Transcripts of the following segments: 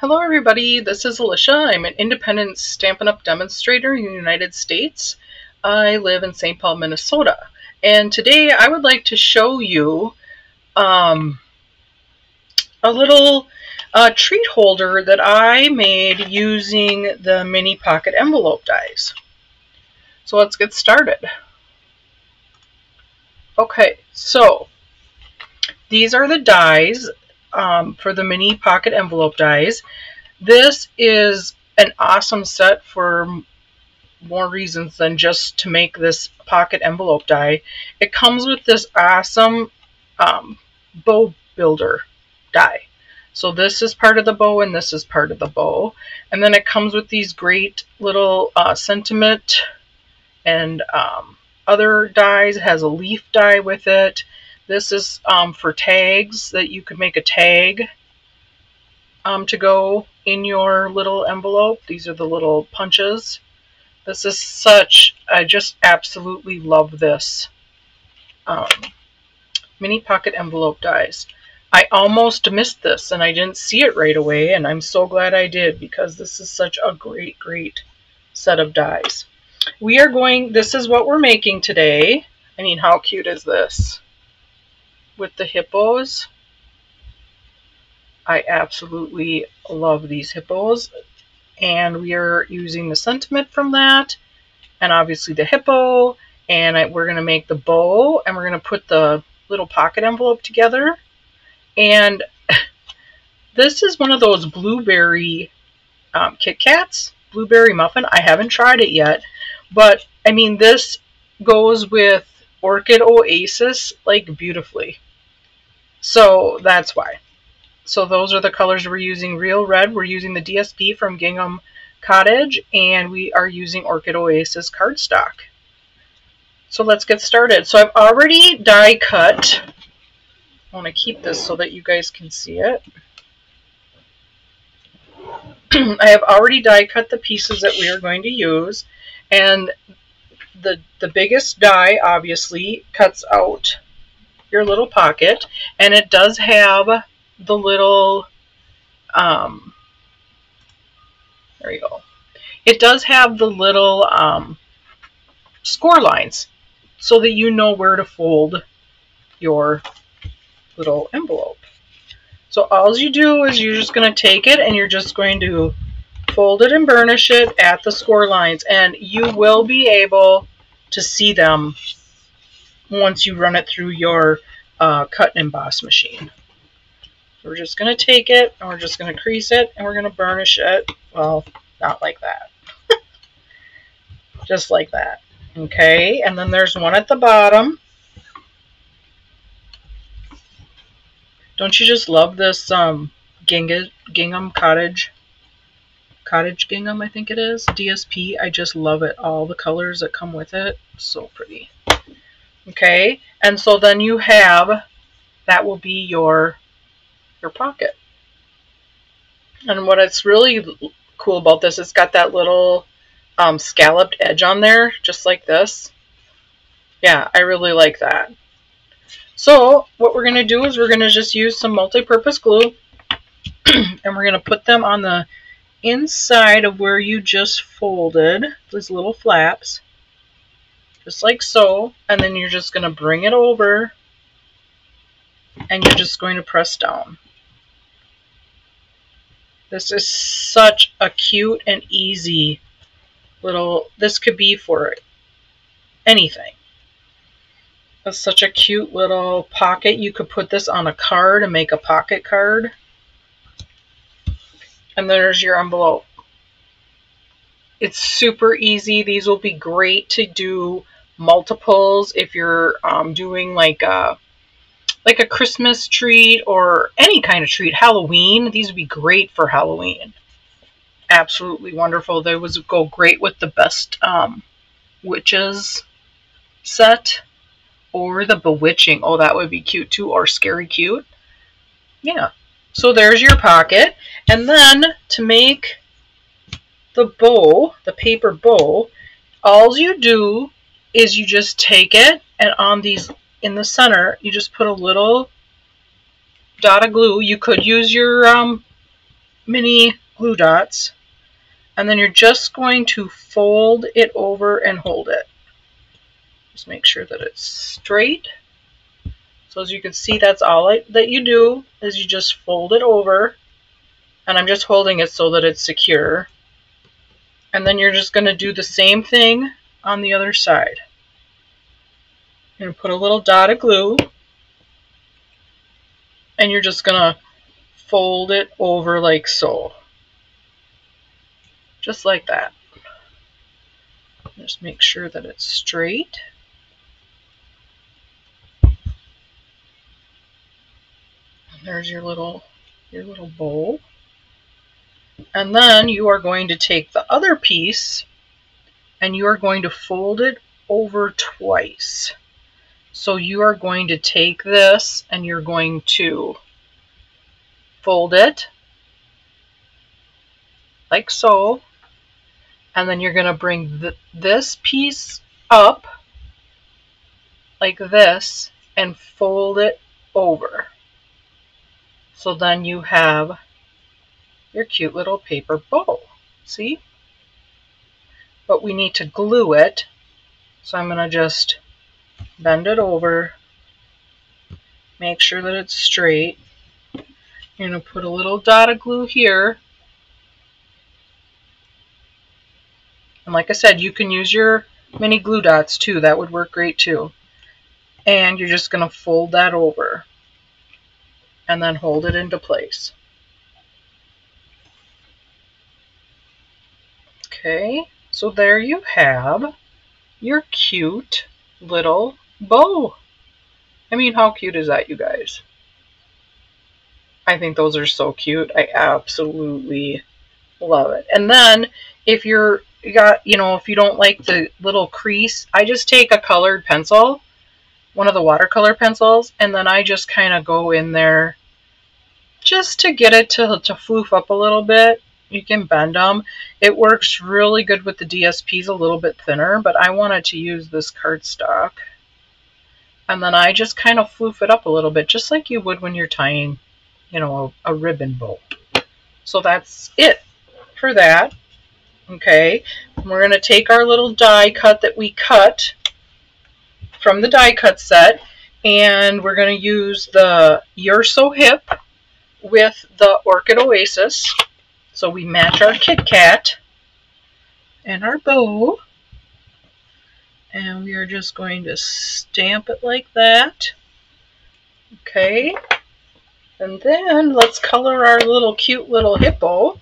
Hello everybody, this is Alicia. I'm an independent Stampin' Up! demonstrator in the United States. I live in St. Paul, Minnesota. And today I would like to show you um, a little uh, treat holder that I made using the mini pocket envelope dies. So let's get started. Okay, so these are the dies um, for the mini pocket envelope dies. This is an awesome set for more reasons than just to make this pocket envelope die. It comes with this awesome um, bow builder die. So this is part of the bow and this is part of the bow. And then it comes with these great little uh, sentiment and um, other dies. It has a leaf die with it. This is um, for tags that you could make a tag um, to go in your little envelope. These are the little punches. This is such, I just absolutely love this. Um, mini pocket envelope dies. I almost missed this and I didn't see it right away and I'm so glad I did because this is such a great, great set of dies. We are going, this is what we're making today. I mean, how cute is this? With the hippos. I absolutely love these hippos. And we are using the sentiment from that. And obviously the hippo. And I, we're going to make the bow. And we're going to put the little pocket envelope together. And this is one of those blueberry um, Kit Kats. Blueberry muffin. I haven't tried it yet. But, I mean, this goes with Orchid Oasis like beautifully. So that's why. So those are the colors we're using. Real Red, we're using the DSP from Gingham Cottage, and we are using Orchid Oasis cardstock. So let's get started. So I've already die cut. I want to keep this so that you guys can see it. I have already die cut the pieces that we are going to use. And the, the biggest die, obviously, cuts out your little pocket. And it does have the little, um, there you go. It does have the little um, score lines so that you know where to fold your little envelope. So all you do is you're just going to take it and you're just going to fold it and burnish it at the score lines and you will be able to see them once you run it through your uh, cut and emboss machine. We're just going to take it and we're just going to crease it and we're going to burnish it. Well, not like that. just like that. Okay, and then there's one at the bottom. Don't you just love this um, gingham cottage? Cottage gingham, I think it is. DSP. I just love it. All the colors that come with it. So pretty. Okay, and so then you have, that will be your, your pocket. And what it's really cool about this, it's got that little um, scalloped edge on there, just like this. Yeah, I really like that. So what we're going to do is we're going to just use some multi-purpose glue and we're going to put them on the inside of where you just folded, these little flaps just like so, and then you're just going to bring it over and you're just going to press down. This is such a cute and easy little, this could be for anything. It's such a cute little pocket. You could put this on a card and make a pocket card. And there's your envelope. It's super easy. These will be great to do multiples if you're um, doing like a like a Christmas treat or any kind of treat. Halloween, these would be great for Halloween. Absolutely wonderful. They would go great with the best um, witches set or the bewitching. Oh, that would be cute too. Or scary cute. Yeah. So there's your pocket. And then to make the bow, the paper bow, all you do is you just take it and on these in the center you just put a little dot of glue. You could use your um, mini glue dots and then you're just going to fold it over and hold it. Just make sure that it's straight. So as you can see, that's all I, that you do is you just fold it over and I'm just holding it so that it's secure. And then you're just going to do the same thing on the other side. You're going to put a little dot of glue and you're just going to fold it over like so. Just like that. Just make sure that it's straight. And There's your little your little bowl. And then you are going to take the other piece and you are going to fold it over twice. So you are going to take this and you're going to fold it like so. And then you're going to bring th this piece up like this and fold it over. So then you have your cute little paper bow. See? But we need to glue it. So I'm going to just bend it over. Make sure that it's straight. I'm going to put a little dot of glue here. And like I said, you can use your mini glue dots too. That would work great too. And you're just going to fold that over and then hold it into place. Okay, so there you have your cute little bow. I mean, how cute is that, you guys? I think those are so cute. I absolutely love it. And then if you're you got, you know, if you don't like the little crease, I just take a colored pencil, one of the watercolor pencils, and then I just kind of go in there just to get it to, to floof up a little bit. You can bend them. It works really good with the DSPs a little bit thinner, but I wanted to use this cardstock. And then I just kind of floof it up a little bit, just like you would when you're tying, you know, a, a ribbon bow. So that's it for that. Okay, we're going to take our little die cut that we cut from the die cut set, and we're going to use the You're So Hip with the Orchid Oasis. So we match our Kit Kat and our bow. And we are just going to stamp it like that. Okay. And then let's color our little cute little hippo.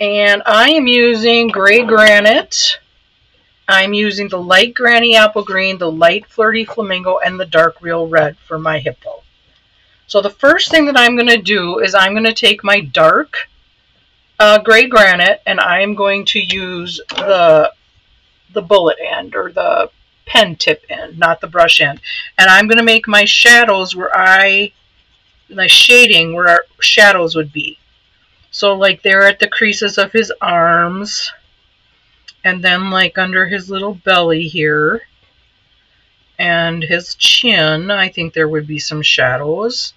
And I am using gray granite. I'm using the light granny apple green, the light flirty flamingo, and the dark real red for my hippo. So the first thing that I'm going to do is I'm going to take my dark uh, gray granite and I am going to use the the bullet end or the pen tip end, not the brush end. And I'm going to make my shadows where I, my shading where our shadows would be. So like there at the creases of his arms and then like under his little belly here and his chin, I think there would be some shadows.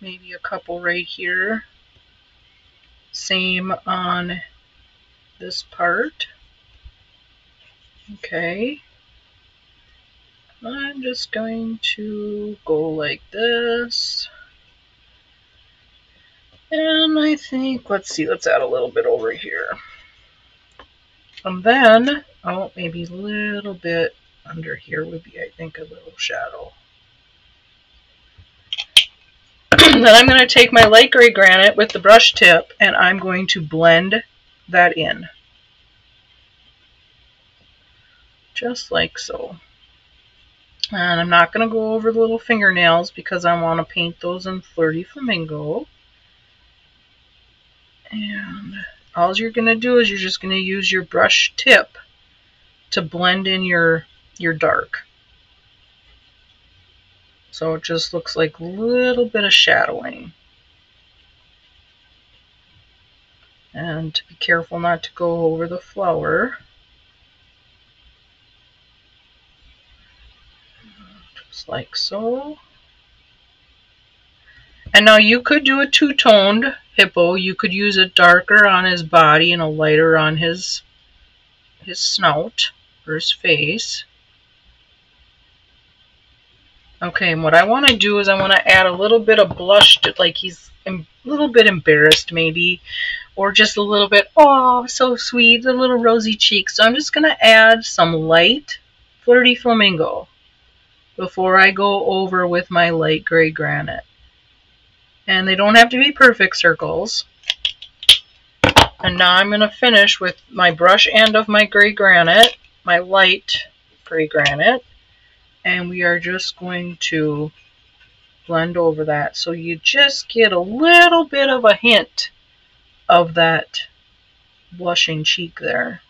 Maybe a couple right here. Same on this part. Okay. I'm just going to go like this. And I think, let's see, let's add a little bit over here. And then, oh, maybe a little bit under here would be, I think, a little shadow. Then I'm going to take my light gray granite with the brush tip and I'm going to blend that in. Just like so. And I'm not going to go over the little fingernails because I want to paint those in Flirty Flamingo. And all you're going to do is you're just going to use your brush tip to blend in your, your dark. So it just looks like a little bit of shadowing. And to be careful not to go over the flower. Just like so. And now you could do a two-toned hippo. You could use a darker on his body and a lighter on his his snout or his face. Okay, and what I want to do is I want to add a little bit of blush, to, like he's a little bit embarrassed maybe, or just a little bit, oh, so sweet, the little rosy cheeks. So I'm just going to add some light Flirty Flamingo before I go over with my light gray granite. And they don't have to be perfect circles. And now I'm going to finish with my brush end of my gray granite, my light gray granite and we are just going to blend over that so you just get a little bit of a hint of that blushing cheek there.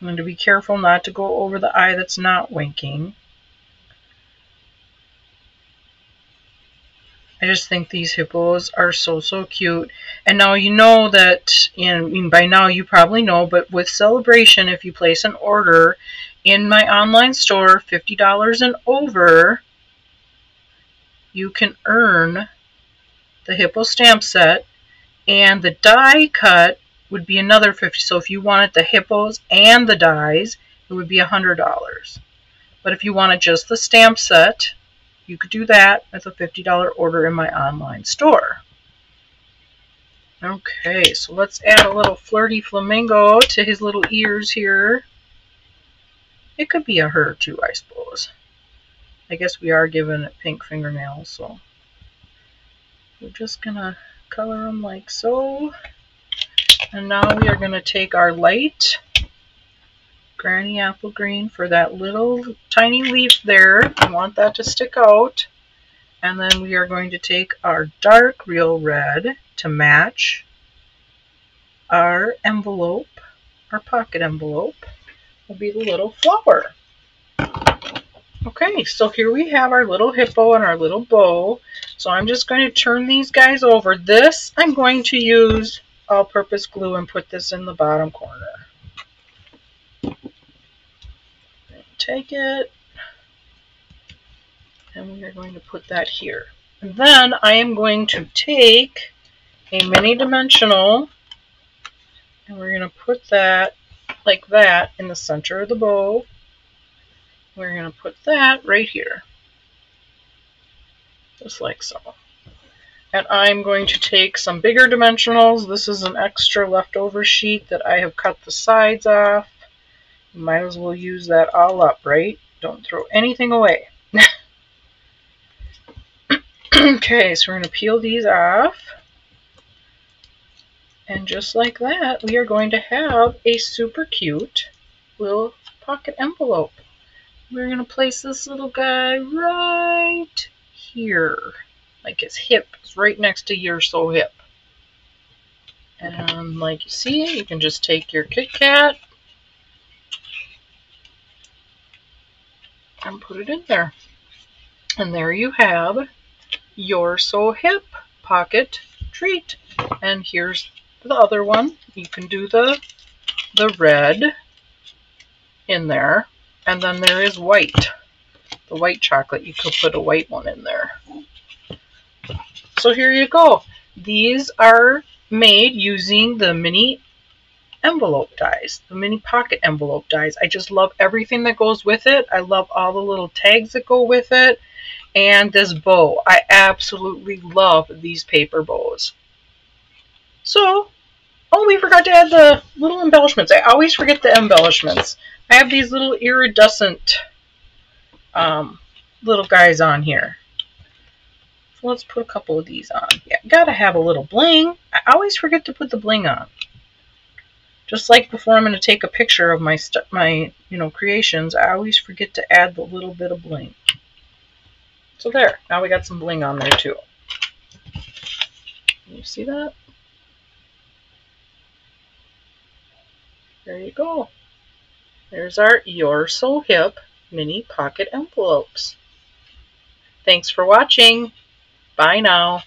I'm going to be careful not to go over the eye that's not winking. I just think these hippos are so, so cute. And now you know that, know, I mean, by now you probably know, but with Celebration, if you place an order in my online store, $50 and over, you can earn the hippo stamp set and the die cut would be another 50 so if you wanted the hippos and the dies it would be $100 but if you wanted just the stamp set you could do that with a $50 order in my online store. Okay, so let's add a little flirty flamingo to his little ears here. It could be a her too, I suppose. I guess we are giving it pink fingernails, so we're just gonna color them like so. And now we are gonna take our light granny apple green for that little tiny leaf there. I want that to stick out. And then we are going to take our dark real red to match our envelope, our pocket envelope, will be the little flower. Okay, so here we have our little hippo and our little bow. So I'm just going to turn these guys over. This, I'm going to use all-purpose glue and put this in the bottom corner. Take it and we are going to put that here. And then I am going to take a mini dimensional and we're going to put that like that in the center of the bow. We're going to put that right here. Just like so. And I'm going to take some bigger dimensionals. This is an extra leftover sheet that I have cut the sides off. Might as well use that all up, right? Don't throw anything away. okay, so we're going to peel these off. And just like that, we are going to have a super cute little pocket envelope. We're going to place this little guy right here. Like his hip is right next to your so hip. And like you see, you can just take your Kit Kat and put it in there. And there you have your So Hip pocket treat. And here's the other one. You can do the, the red in there. And then there is white. The white chocolate. You could put a white one in there. So here you go. These are made using the mini envelope dies, the mini pocket envelope dies. I just love everything that goes with it. I love all the little tags that go with it. And this bow. I absolutely love these paper bows. So, oh, we forgot to add the little embellishments. I always forget the embellishments. I have these little iridescent um, little guys on here. So let's put a couple of these on. Yeah, gotta have a little bling. I always forget to put the bling on. Just like before I'm going to take a picture of my, my you know, creations, I always forget to add the little bit of bling. So there, now we got some bling on there too. You see that? There you go. There's our You're So Hip mini pocket envelopes. Thanks for watching. Bye now.